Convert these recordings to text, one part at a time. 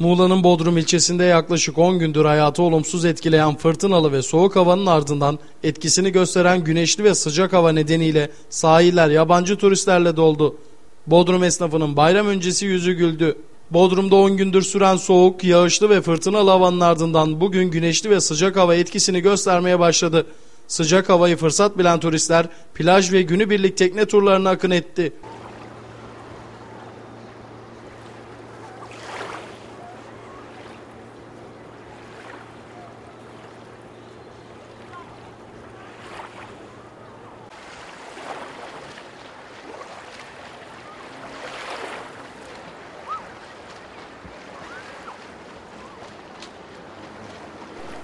Muğla'nın Bodrum ilçesinde yaklaşık 10 gündür hayatı olumsuz etkileyen fırtınalı ve soğuk havanın ardından etkisini gösteren güneşli ve sıcak hava nedeniyle sahiller yabancı turistlerle doldu. Bodrum esnafının bayram öncesi yüzü güldü. Bodrum'da 10 gündür süren soğuk, yağışlı ve fırtınalı havanın ardından bugün güneşli ve sıcak hava etkisini göstermeye başladı. Sıcak havayı fırsat bilen turistler plaj ve günübirlik tekne turlarına akın etti.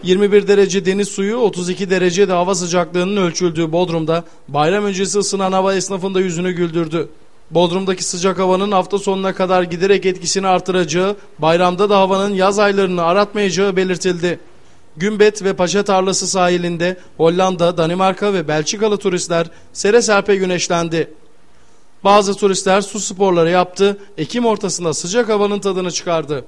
...21 derece deniz suyu, 32 derece de hava sıcaklığının ölçüldüğü Bodrum'da... ...bayram öncesi ısınan hava esnafında yüzünü güldürdü. Bodrum'daki sıcak havanın hafta sonuna kadar giderek etkisini artıracağı... ...bayramda da havanın yaz aylarını aratmayacağı belirtildi. Gümbet ve Paşa Tarlası sahilinde Hollanda, Danimarka ve Belçikalı turistler sere serpe güneşlendi. Bazı turistler su sporları yaptı, Ekim ortasında sıcak havanın tadını çıkardı.